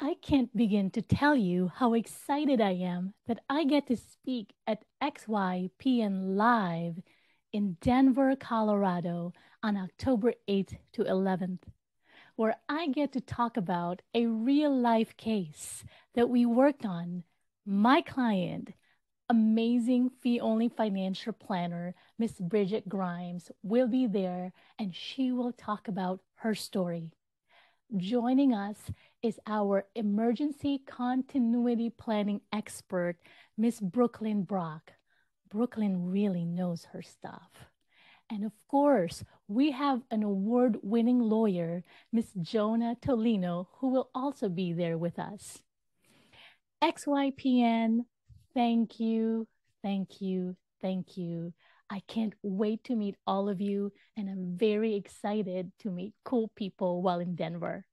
I can't begin to tell you how excited I am that I get to speak at XYPN Live in Denver, Colorado on October 8th to 11th, where I get to talk about a real life case that we worked on. My client, amazing fee only financial planner, Miss Bridget Grimes, will be there and she will talk about her story. Joining us is our emergency continuity planning expert, Miss Brooklyn Brock. Brooklyn really knows her stuff. And of course, we have an award winning lawyer, Miss Jonah Toleno, who will also be there with us. XYPN, thank you, thank you, thank you. I can't wait to meet all of you, and I'm very excited to meet cool people while in Denver.